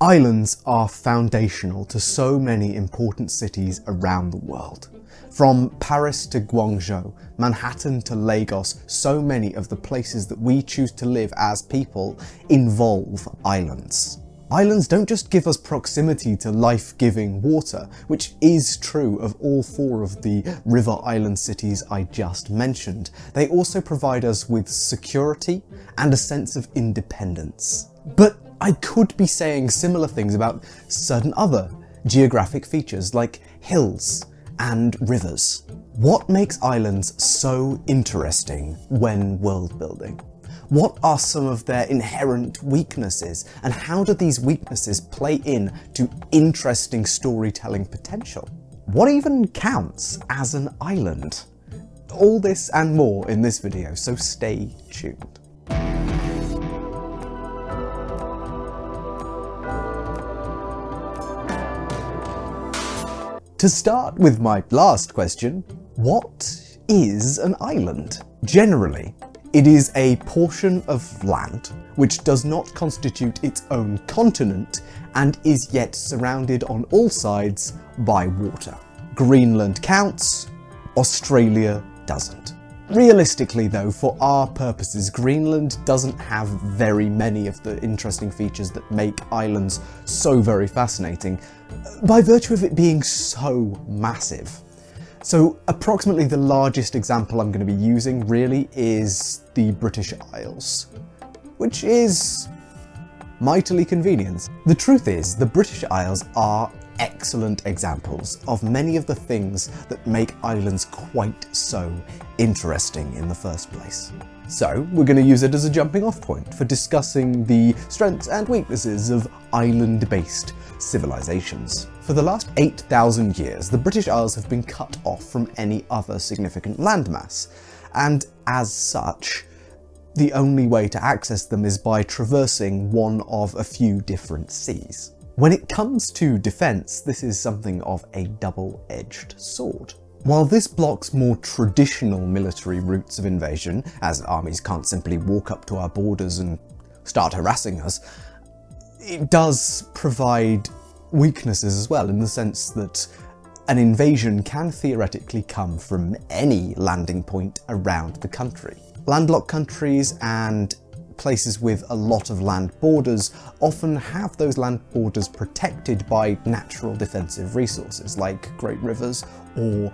Islands are foundational to so many important cities around the world. From Paris to Guangzhou, Manhattan to Lagos, so many of the places that we choose to live as people involve islands. Islands don't just give us proximity to life-giving water, which is true of all four of the river island cities I just mentioned. They also provide us with security and a sense of independence. But I could be saying similar things about certain other geographic features like hills and rivers. What makes islands so interesting when world building? What are some of their inherent weaknesses and how do these weaknesses play in to interesting storytelling potential? What even counts as an island? All this and more in this video, so stay tuned. To start with my last question, what is an island? Generally, it is a portion of land which does not constitute its own continent and is yet surrounded on all sides by water. Greenland counts, Australia doesn't. Realistically though, for our purposes, Greenland doesn't have very many of the interesting features that make islands so very fascinating, by virtue of it being so massive. So approximately the largest example I'm going to be using really is the British Isles, which is mightily convenient. The truth is, the British Isles are excellent examples of many of the things that make islands quite so interesting in the first place. So we're going to use it as a jumping off point for discussing the strengths and weaknesses of island-based civilizations. For the last 8,000 years, the British Isles have been cut off from any other significant landmass, and as such, the only way to access them is by traversing one of a few different seas. When it comes to defence, this is something of a double-edged sword. While this blocks more traditional military routes of invasion, as armies can't simply walk up to our borders and start harassing us, it does provide weaknesses as well in the sense that an invasion can theoretically come from any landing point around the country. Landlocked countries and places with a lot of land borders often have those land borders protected by natural defensive resources like great rivers or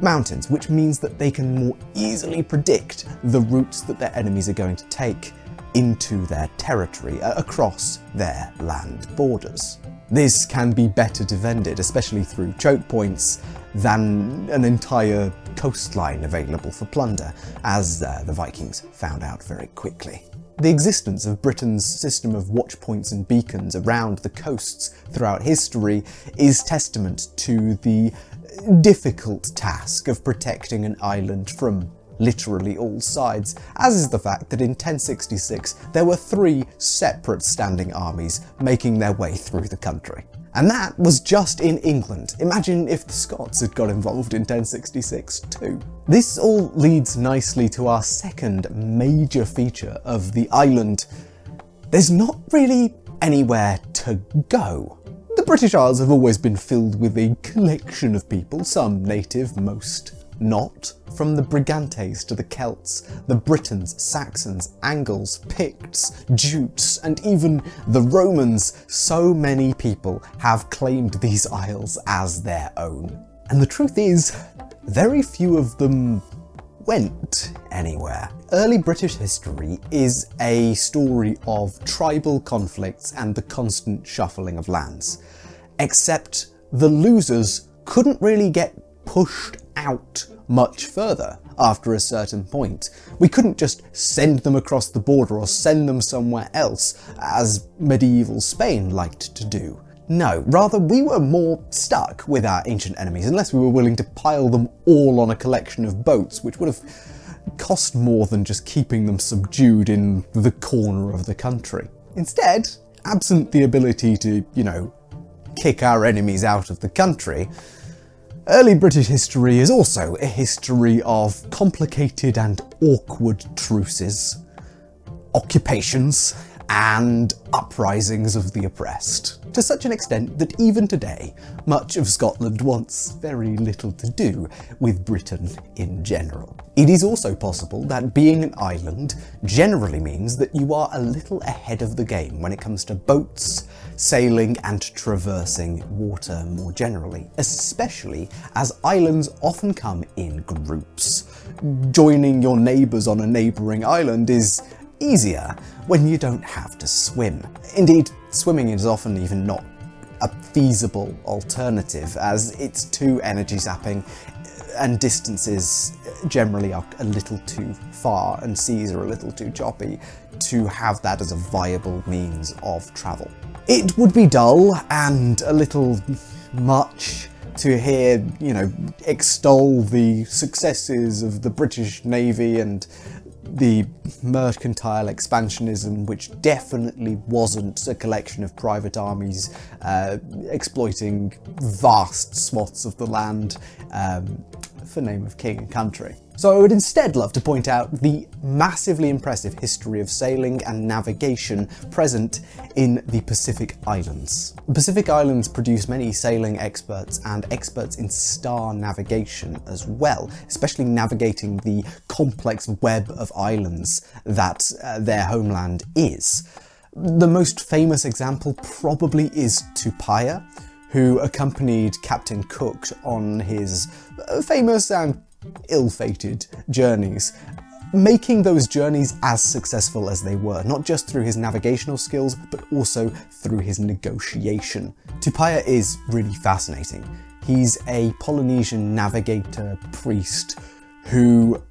mountains, which means that they can more easily predict the routes that their enemies are going to take into their territory uh, across their land borders. This can be better defended, especially through choke points, than an entire coastline available for plunder, as uh, the Vikings found out very quickly. The existence of Britain's system of watchpoints and beacons around the coasts throughout history is testament to the difficult task of protecting an island from literally all sides, as is the fact that in 1066 there were three separate standing armies making their way through the country. And that was just in England. Imagine if the Scots had got involved in 1066 too. This all leads nicely to our second major feature of the island. There's not really anywhere to go. The British Isles have always been filled with a collection of people, some native, most not. From the Brigantes to the Celts, the Britons, Saxons, Angles, Picts, Jutes, and even the Romans, so many people have claimed these isles as their own. And the truth is, very few of them went anywhere. Early British history is a story of tribal conflicts and the constant shuffling of lands. Except the losers couldn't really get pushed out much further after a certain point. We couldn't just send them across the border or send them somewhere else, as medieval Spain liked to do. No, rather we were more stuck with our ancient enemies unless we were willing to pile them all on a collection of boats, which would have cost more than just keeping them subdued in the corner of the country. Instead, absent the ability to, you know, kick our enemies out of the country, Early British history is also a history of complicated and awkward truces, occupations, and uprisings of the oppressed. To such an extent that even today, much of Scotland wants very little to do with Britain in general. It is also possible that being an island generally means that you are a little ahead of the game when it comes to boats, sailing and traversing water more generally, especially as islands often come in groups. Joining your neighbours on a neighbouring island is easier when you don't have to swim. Indeed, swimming is often even not a feasible alternative as it's too energy sapping uh, and distances uh, generally are a little too far and seas are a little too choppy to have that as a viable means of travel. It would be dull and a little much to hear, you know, extol the successes of the British Navy and the mercantile expansionism, which definitely wasn't a collection of private armies uh, exploiting vast swaths of the land um, for name of king and country. So I would instead love to point out the massively impressive history of sailing and navigation present in the Pacific Islands. The Pacific Islands produce many sailing experts and experts in star navigation as well, especially navigating the complex web of islands that uh, their homeland is. The most famous example probably is Tupaia, who accompanied Captain Cook on his uh, famous and ill-fated journeys, making those journeys as successful as they were, not just through his navigational skills, but also through his negotiation. Tupaia is really fascinating. He's a Polynesian navigator priest who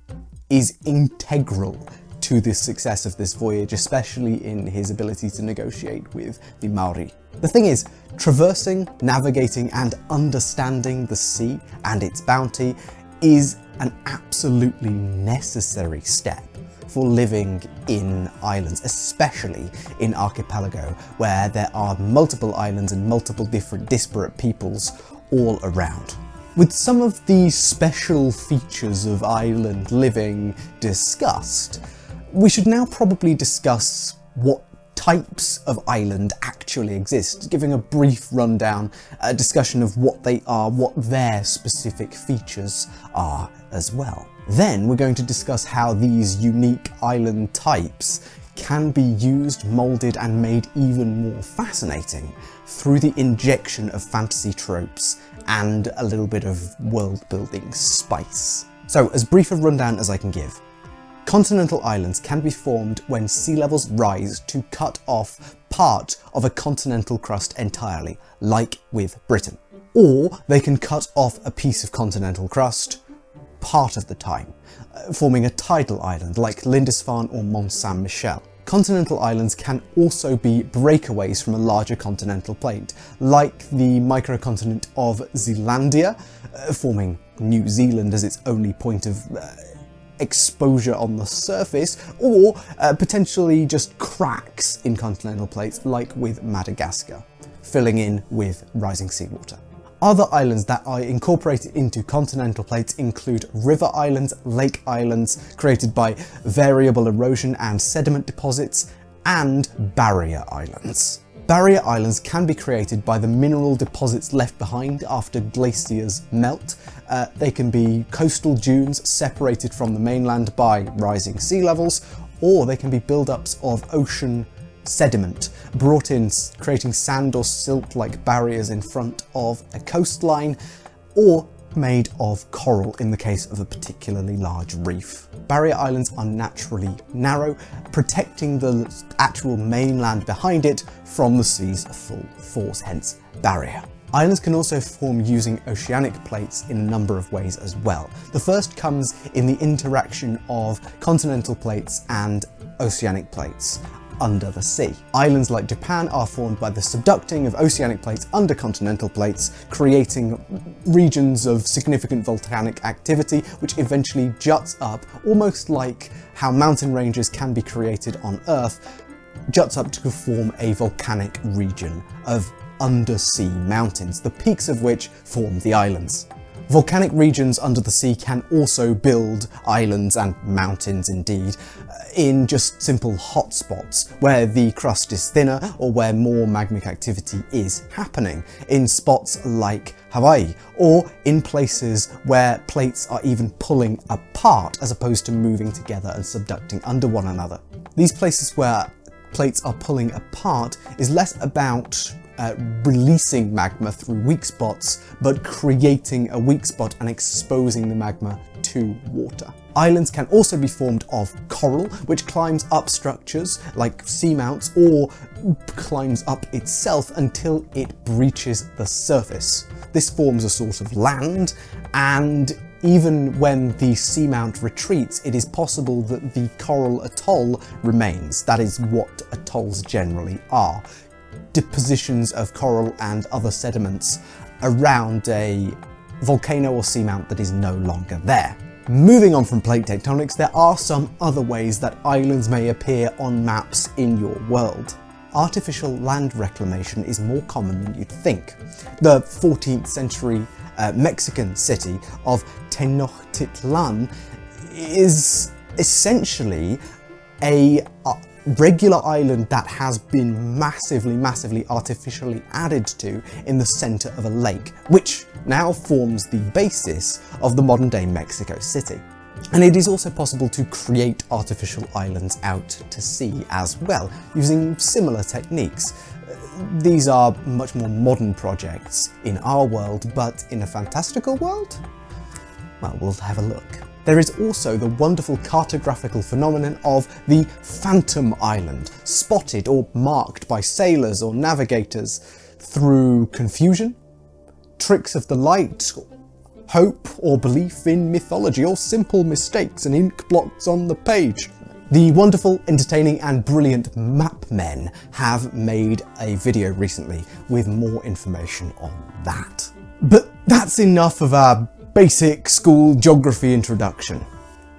is integral to the success of this voyage, especially in his ability to negotiate with the Maori. The thing is, traversing, navigating and understanding the sea and its bounty is an absolutely necessary step for living in islands, especially in archipelago, where there are multiple islands and multiple different disparate peoples all around. With some of the special features of island living discussed, we should now probably discuss what types of island actually exist, giving a brief rundown, a discussion of what they are, what their specific features are as well. Then we're going to discuss how these unique island types can be used, moulded and made even more fascinating through the injection of fantasy tropes and a little bit of world building spice. So as brief a rundown as I can give, Continental islands can be formed when sea levels rise to cut off part of a continental crust entirely, like with Britain. Or they can cut off a piece of continental crust part of the time, uh, forming a tidal island like Lindisfarne or Mont Saint-Michel. Continental islands can also be breakaways from a larger continental plate, like the microcontinent of Zealandia, uh, forming New Zealand as its only point of uh, exposure on the surface, or uh, potentially just cracks in continental plates like with Madagascar, filling in with rising seawater. Other islands that are incorporated into continental plates include river islands, lake islands created by variable erosion and sediment deposits, and barrier islands. Barrier islands can be created by the mineral deposits left behind after glaciers melt. Uh, they can be coastal dunes separated from the mainland by rising sea levels, or they can be buildups of ocean sediment brought in creating sand or silt like barriers in front of a coastline, or made of coral in the case of a particularly large reef. Barrier islands are naturally narrow, protecting the actual mainland behind it from the sea's full force, hence barrier. Islands can also form using oceanic plates in a number of ways as well. The first comes in the interaction of continental plates and oceanic plates under the sea. Islands like Japan are formed by the subducting of oceanic plates under continental plates, creating regions of significant volcanic activity, which eventually juts up, almost like how mountain ranges can be created on Earth, juts up to form a volcanic region of undersea mountains, the peaks of which form the islands. Volcanic regions under the sea can also build islands and mountains indeed uh, in just simple hotspots where the crust is thinner or where more magmic activity is happening in spots like Hawaii or in places where plates are even pulling apart as opposed to moving together and subducting under one another. These places where plates are pulling apart is less about uh, releasing magma through weak spots, but creating a weak spot and exposing the magma to water. Islands can also be formed of coral, which climbs up structures like seamounts or climbs up itself until it breaches the surface. This forms a sort of land and even when the seamount retreats, it is possible that the coral atoll remains. That is what atolls generally are. Depositions of coral and other sediments around a volcano or seamount that is no longer there. Moving on from plate tectonics, there are some other ways that islands may appear on maps in your world. Artificial land reclamation is more common than you'd think. The 14th century uh, Mexican city of Tenochtitlan is essentially a uh, regular island that has been massively, massively artificially added to in the center of a lake, which now forms the basis of the modern day Mexico City. And it is also possible to create artificial islands out to sea as well, using similar techniques. These are much more modern projects in our world, but in a fantastical world? Well, we'll have a look. There is also the wonderful cartographical phenomenon of the Phantom Island, spotted or marked by sailors or navigators through confusion, tricks of the light, hope or belief in mythology, or simple mistakes and ink blots on the page. The wonderful, entertaining and brilliant map men have made a video recently with more information on that. But that's enough of our basic school geography introduction.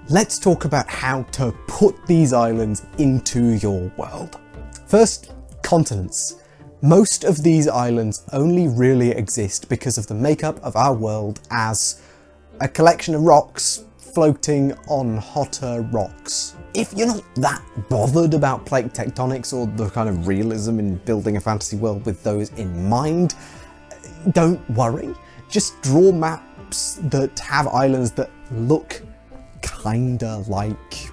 Let's talk about how to put these islands into your world. First, continents. Most of these islands only really exist because of the makeup of our world as a collection of rocks floating on hotter rocks. If you're not that bothered about plate tectonics or the kind of realism in building a fantasy world with those in mind, don't worry. Just draw maps that have islands that look kinda like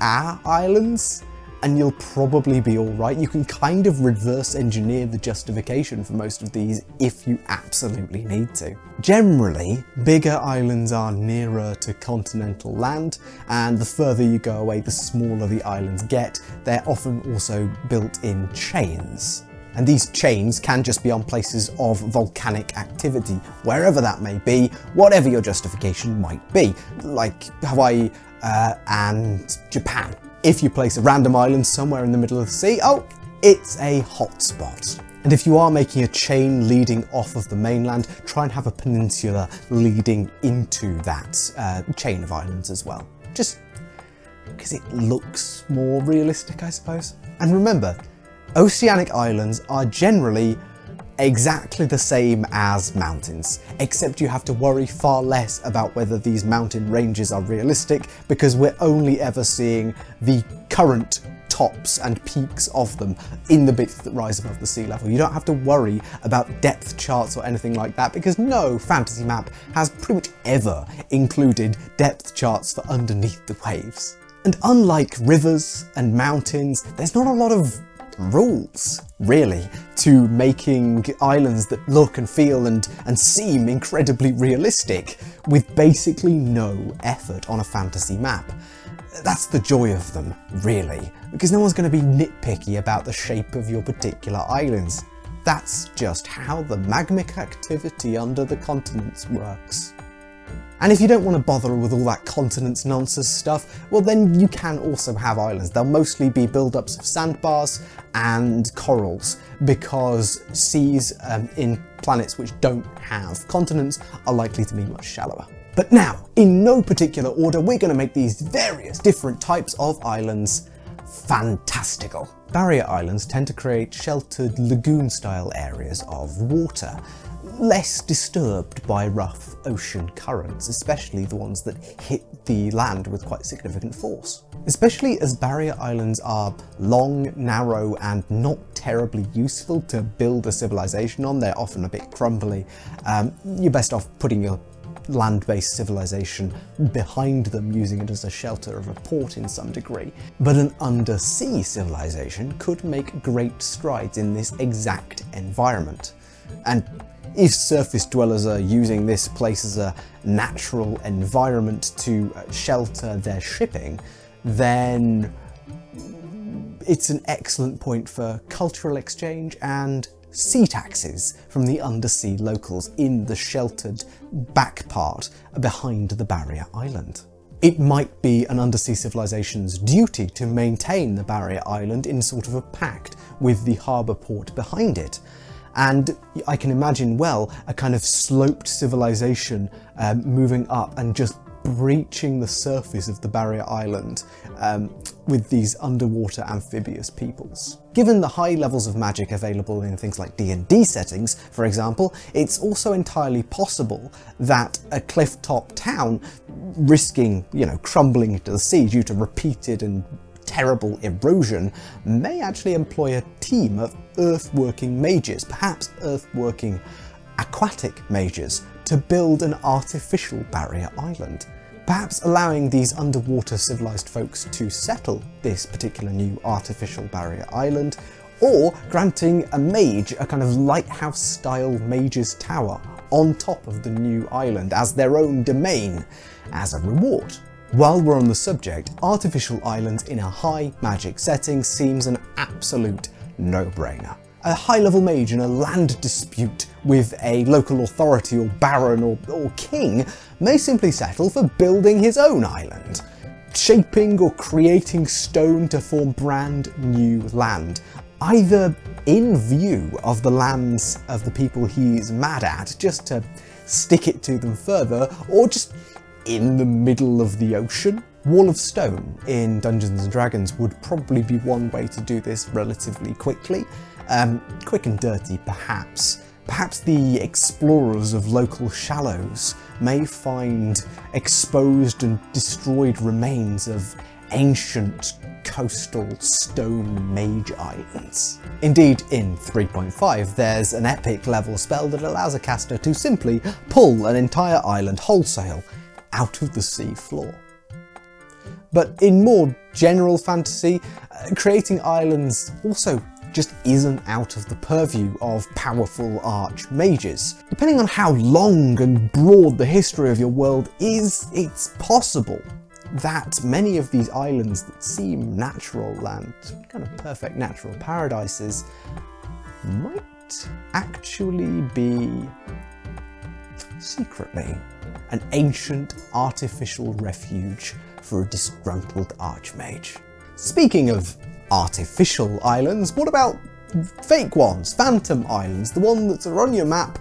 our islands and you'll probably be alright. You can kind of reverse engineer the justification for most of these if you absolutely need to. Generally, bigger islands are nearer to continental land, and the further you go away, the smaller the islands get. They're often also built in chains. And these chains can just be on places of volcanic activity, wherever that may be, whatever your justification might be, like Hawaii uh, and Japan. If you place a random island somewhere in the middle of the sea, oh, it's a hotspot. And if you are making a chain leading off of the mainland, try and have a peninsula leading into that uh, chain of islands as well. Just because it looks more realistic, I suppose. And remember, oceanic islands are generally exactly the same as mountains, except you have to worry far less about whether these mountain ranges are realistic because we're only ever seeing the current tops and peaks of them in the bits that rise above the sea level. You don't have to worry about depth charts or anything like that because no fantasy map has pretty much ever included depth charts for underneath the waves. And unlike rivers and mountains, there's not a lot of rules, really, to making islands that look and feel and, and seem incredibly realistic with basically no effort on a fantasy map. That's the joy of them, really, because no one's going to be nitpicky about the shape of your particular islands. That's just how the magmic activity under the continents works. And if you don't want to bother with all that continents nonsense stuff, well then you can also have islands. They'll mostly be build-ups of sandbars and corals, because seas um, in planets which don't have continents are likely to be much shallower. But now, in no particular order, we're going to make these various different types of islands fantastical. Barrier islands tend to create sheltered lagoon-style areas of water, less disturbed by rough ocean currents, especially the ones that hit the land with quite significant force. Especially as barrier islands are long, narrow, and not terribly useful to build a civilization on, they're often a bit crumbly, um, you're best off putting your land-based civilization behind them, using it as a shelter of a port in some degree. But an undersea civilization could make great strides in this exact environment. And if surface dwellers are using this place as a natural environment to uh, shelter their shipping, then it's an excellent point for cultural exchange and sea taxes from the undersea locals in the sheltered back part behind the barrier island. It might be an undersea civilization's duty to maintain the barrier island in sort of a pact with the harbour port behind it. And I can imagine well a kind of sloped civilization um, moving up and just breaching the surface of the barrier island um, with these underwater amphibious peoples. Given the high levels of magic available in things like D&D settings, for example, it's also entirely possible that a cliff-top town risking, you know, crumbling into the sea due to repeated and terrible erosion may actually employ a team of earth-working mages, perhaps earth-working aquatic mages, to build an artificial barrier island perhaps allowing these underwater civilized folks to settle this particular new artificial barrier island, or granting a mage a kind of lighthouse style mage's tower on top of the new island as their own domain as a reward. While we're on the subject, artificial islands in a high magic setting seems an absolute no-brainer a high-level mage in a land dispute with a local authority or baron or, or king may simply settle for building his own island, shaping or creating stone to form brand new land, either in view of the lands of the people he's mad at, just to stick it to them further, or just in the middle of the ocean. Wall of Stone in Dungeons & Dragons would probably be one way to do this relatively quickly, um, quick and dirty, perhaps. Perhaps the explorers of local shallows may find exposed and destroyed remains of ancient coastal stone mage islands. Indeed, in 3.5 there's an epic level spell that allows a caster to simply pull an entire island wholesale out of the sea floor. But in more general fantasy, uh, creating islands also just isn't out of the purview of powerful archmages. Depending on how long and broad the history of your world is, it's possible that many of these islands that seem natural and kind of perfect natural paradises might actually be secretly an ancient artificial refuge for a disgruntled archmage. Speaking of artificial islands. What about fake ones, phantom islands, the one that's on your map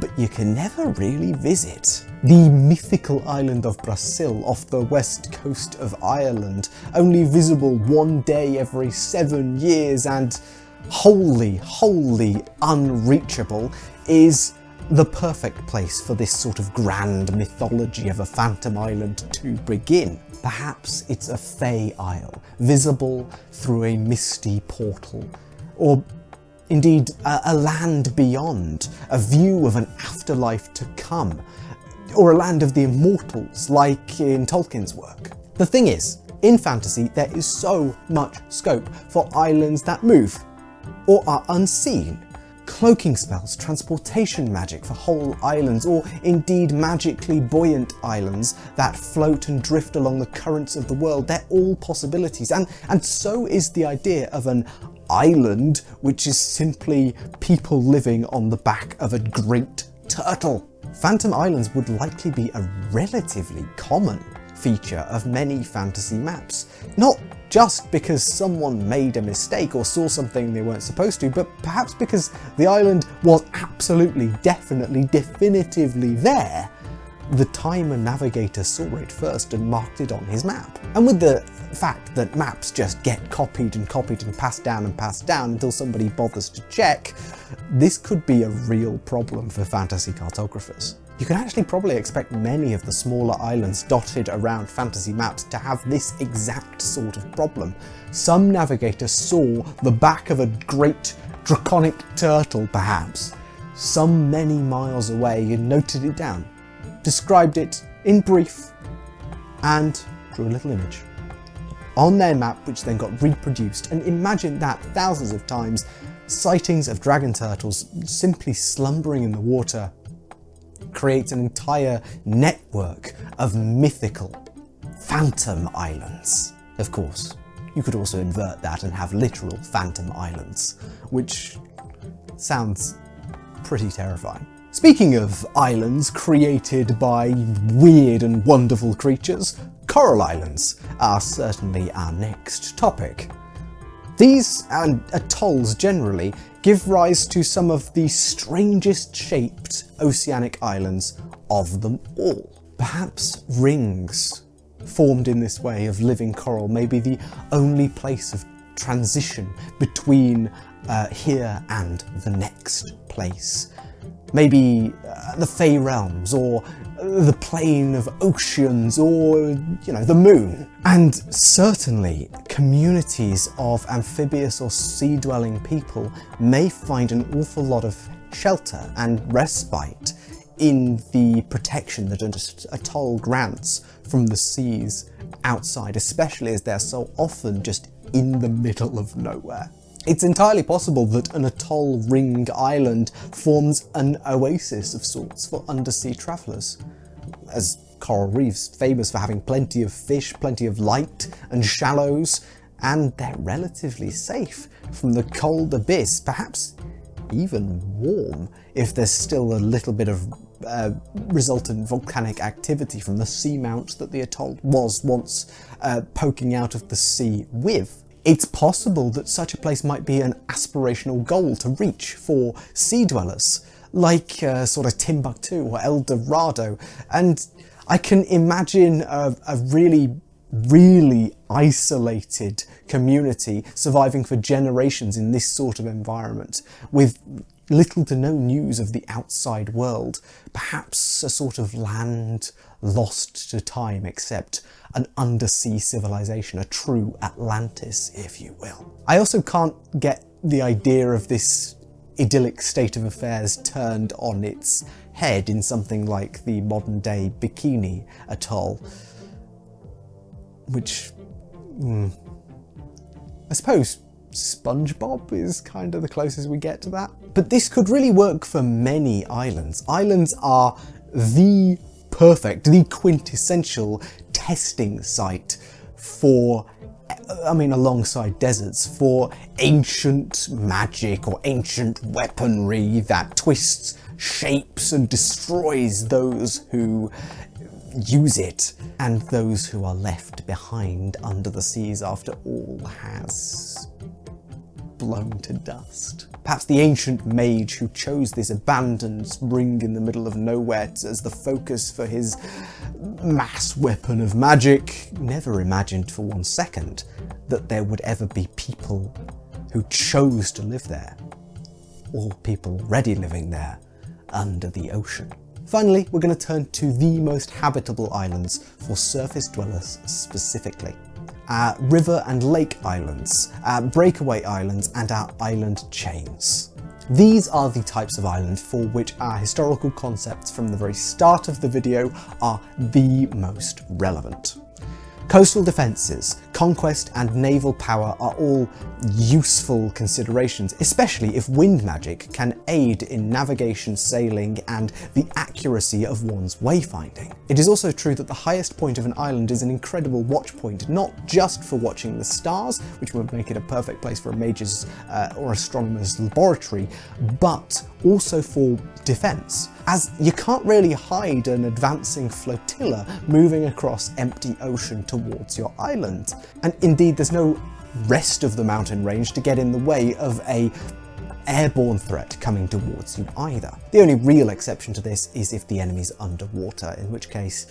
but you can never really visit. The mythical island of Brasil off the west coast of Ireland, only visible one day every seven years and wholly, wholly unreachable, is the perfect place for this sort of grand mythology of a phantom island to begin. Perhaps it's a Fey Isle, visible through a misty portal, or indeed a, a land beyond, a view of an afterlife to come, or a land of the immortals like in Tolkien's work. The thing is, in fantasy there is so much scope for islands that move, or are unseen, cloaking spells, transportation magic for whole islands, or indeed magically buoyant islands that float and drift along the currents of the world. They're all possibilities, and, and so is the idea of an island which is simply people living on the back of a great turtle. Phantom Islands would likely be a relatively common feature of many fantasy maps. Not just because someone made a mistake or saw something they weren't supposed to, but perhaps because the island was absolutely, definitely, definitively there, the time a navigator saw it first and marked it on his map. And with the fact that maps just get copied and copied and passed down and passed down until somebody bothers to check, this could be a real problem for fantasy cartographers. You can actually probably expect many of the smaller islands dotted around fantasy maps to have this exact sort of problem. Some navigator saw the back of a great draconic turtle perhaps, some many miles away and noted it down, described it in brief, and drew a little image on their map which then got reproduced and imagine that thousands of times sightings of dragon turtles simply slumbering in the water creates an entire network of mythical phantom islands. Of course, you could also invert that and have literal phantom islands, which sounds pretty terrifying. Speaking of islands created by weird and wonderful creatures, coral islands are certainly our next topic. These, and atolls generally, give rise to some of the strangest shaped oceanic islands of them all. Perhaps rings formed in this way of living coral may be the only place of transition between uh, here and the next place. Maybe uh, the Fey Realms, or the plane of oceans, or, you know, the moon. And certainly, communities of amphibious or sea dwelling people may find an awful lot of shelter and respite in the protection that an atoll grants from the seas outside, especially as they're so often just in the middle of nowhere. It's entirely possible that an atoll ring island forms an oasis of sorts for undersea travellers. As coral reefs, famous for having plenty of fish, plenty of light and shallows, and they're relatively safe from the cold abyss, perhaps even warm if there's still a little bit of uh, resultant volcanic activity from the seamount that the atoll was once uh, poking out of the sea with. It's possible that such a place might be an aspirational goal to reach for sea dwellers, like uh, sort of Timbuktu or El Dorado, and I can imagine a, a really really isolated community surviving for generations in this sort of environment with little to no news of the outside world, perhaps a sort of land lost to time except an undersea civilization, a true Atlantis, if you will. I also can't get the idea of this idyllic state of affairs turned on its head in something like the modern day Bikini Atoll, which, mm, I suppose SpongeBob is kind of the closest we get to that. But this could really work for many islands. Islands are the perfect, the quintessential testing site for I mean, alongside deserts, for ancient magic or ancient weaponry that twists, shapes, and destroys those who use it, and those who are left behind under the seas after all has blown to dust. Perhaps the ancient mage who chose this abandoned ring in the middle of nowhere as the focus for his mass weapon of magic never imagined for one second that there would ever be people who chose to live there, or people already living there under the ocean. Finally, we're going to turn to the most habitable islands for surface dwellers specifically our river and lake islands, our breakaway islands and our island chains. These are the types of island for which our historical concepts from the very start of the video are the most relevant. Coastal defences, conquest and naval power are all useful considerations, especially if wind magic can aid in navigation, sailing and the accuracy of one's wayfinding. It is also true that the highest point of an island is an incredible watch point, not just for watching the stars, which would make it a perfect place for a mage's uh, or astronomer's laboratory, but also for defence as you can't really hide an advancing flotilla moving across empty ocean towards your island. And indeed, there's no rest of the mountain range to get in the way of a airborne threat coming towards you either. The only real exception to this is if the enemy's underwater, in which case,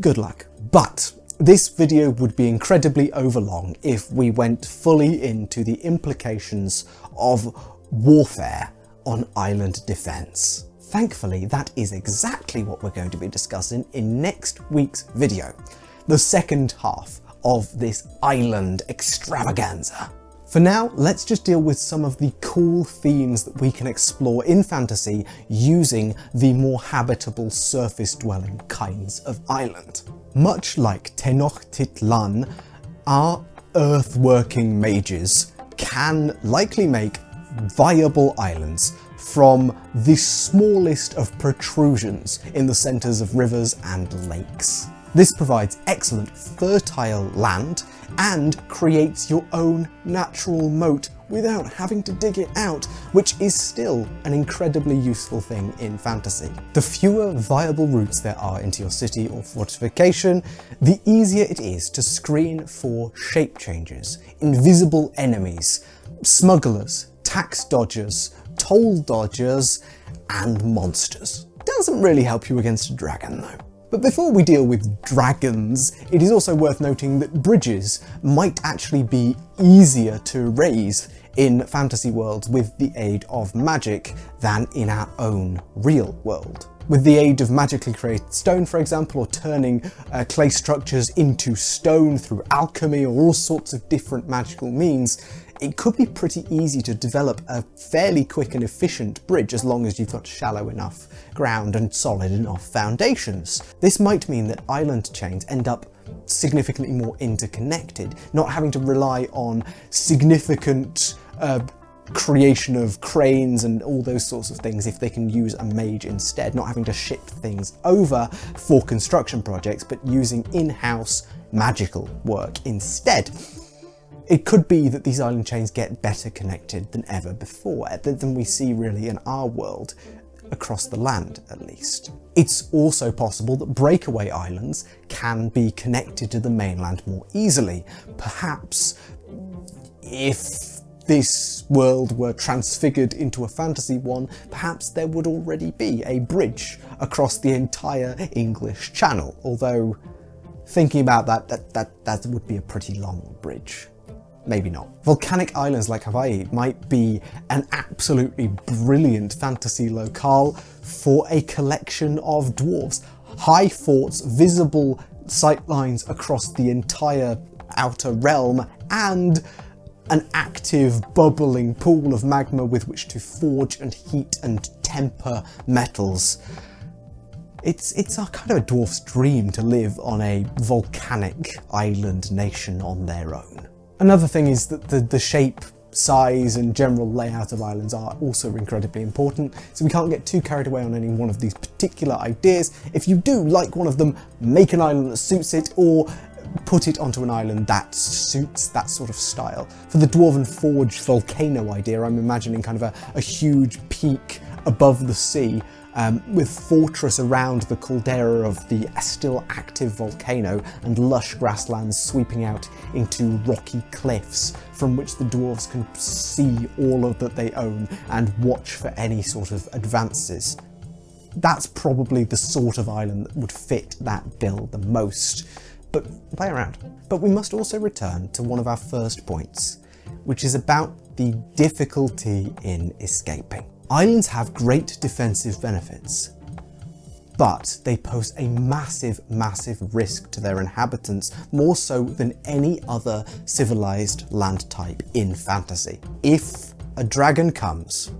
good luck. But this video would be incredibly overlong if we went fully into the implications of warfare on island defense. Thankfully, that is exactly what we're going to be discussing in next week's video, the second half of this island extravaganza. For now, let's just deal with some of the cool themes that we can explore in fantasy using the more habitable surface-dwelling kinds of island. Much like Tenochtitlan, our earth-working mages can likely make viable islands from the smallest of protrusions in the centres of rivers and lakes. This provides excellent fertile land and creates your own natural moat without having to dig it out, which is still an incredibly useful thing in fantasy. The fewer viable routes there are into your city or fortification, the easier it is to screen for shape changes, invisible enemies, smugglers, tax dodgers, toll dodgers, and monsters. Doesn't really help you against a dragon though. But before we deal with dragons, it is also worth noting that bridges might actually be easier to raise in fantasy worlds with the aid of magic than in our own real world. With the aid of magically created stone, for example, or turning uh, clay structures into stone through alchemy or all sorts of different magical means, it could be pretty easy to develop a fairly quick and efficient bridge as long as you've got shallow enough ground and solid enough foundations. This might mean that island chains end up significantly more interconnected, not having to rely on significant uh, creation of cranes and all those sorts of things if they can use a mage instead, not having to ship things over for construction projects, but using in-house magical work instead. It could be that these island chains get better connected than ever before, uh, than we see really in our world, across the land at least. It's also possible that breakaway islands can be connected to the mainland more easily. Perhaps if this world were transfigured into a fantasy one, perhaps there would already be a bridge across the entire English Channel, although thinking about that, that, that, that would be a pretty long bridge. Maybe not. Volcanic islands like Hawaii might be an absolutely brilliant fantasy locale for a collection of dwarves. High forts, visible sightlines across the entire outer realm, and an active, bubbling pool of magma with which to forge and heat and temper metals. It's, it's a kind of a dwarf's dream to live on a volcanic island nation on their own. Another thing is that the, the shape size and general layout of islands are also incredibly important, so we can't get too carried away on any one of these particular ideas. If you do like one of them, make an island that suits it, or put it onto an island that suits that sort of style. For the Dwarven Forge volcano idea, I'm imagining kind of a, a huge peak above the sea um, with fortress around the caldera of the still active volcano and lush grasslands sweeping out into rocky cliffs from which the dwarves can see all of that they own and watch for any sort of advances. That's probably the sort of island that would fit that bill the most, but play around. But we must also return to one of our first points, which is about the difficulty in escaping. Islands have great defensive benefits, but they pose a massive, massive risk to their inhabitants, more so than any other civilized land type in fantasy. If a dragon comes,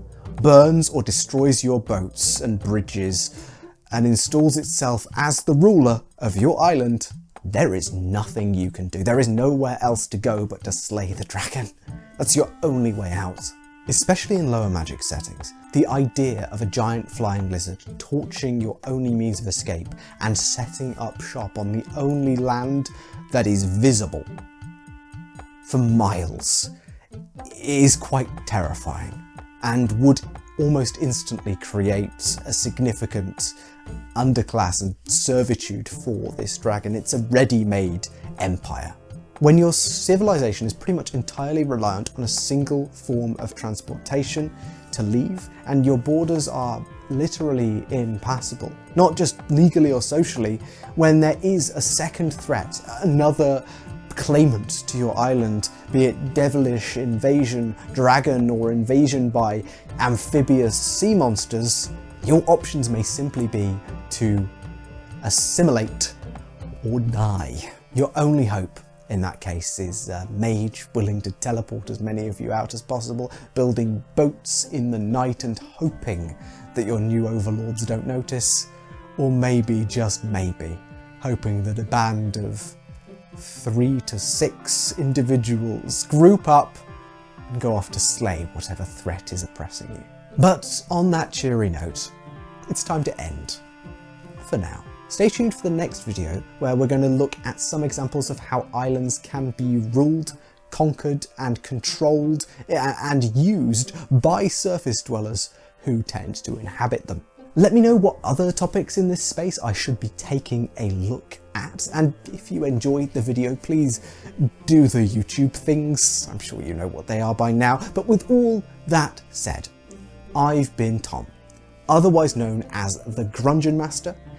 burns or destroys your boats and bridges, and installs itself as the ruler of your island, there is nothing you can do. There is nowhere else to go but to slay the dragon. That's your only way out. Especially in lower magic settings, the idea of a giant flying lizard torching your only means of escape and setting up shop on the only land that is visible for miles is quite terrifying and would almost instantly create a significant underclass and servitude for this dragon. It's a ready-made empire. When your civilization is pretty much entirely reliant on a single form of transportation to leave, and your borders are literally impassable, not just legally or socially, when there is a second threat, another claimant to your island, be it devilish invasion, dragon, or invasion by amphibious sea monsters, your options may simply be to assimilate or die. Your only hope in that case is a mage willing to teleport as many of you out as possible, building boats in the night and hoping that your new overlords don't notice, or maybe, just maybe, hoping that a band of three to six individuals group up and go off to slay whatever threat is oppressing you. But on that cheery note, it's time to end. For now. Stay tuned for the next video where we're going to look at some examples of how islands can be ruled, conquered and controlled and used by surface dwellers who tend to inhabit them. Let me know what other topics in this space I should be taking a look at, and if you enjoyed the video, please do the YouTube things. I'm sure you know what they are by now, but with all that said, I've been Tom, otherwise known as the Grungeon Master.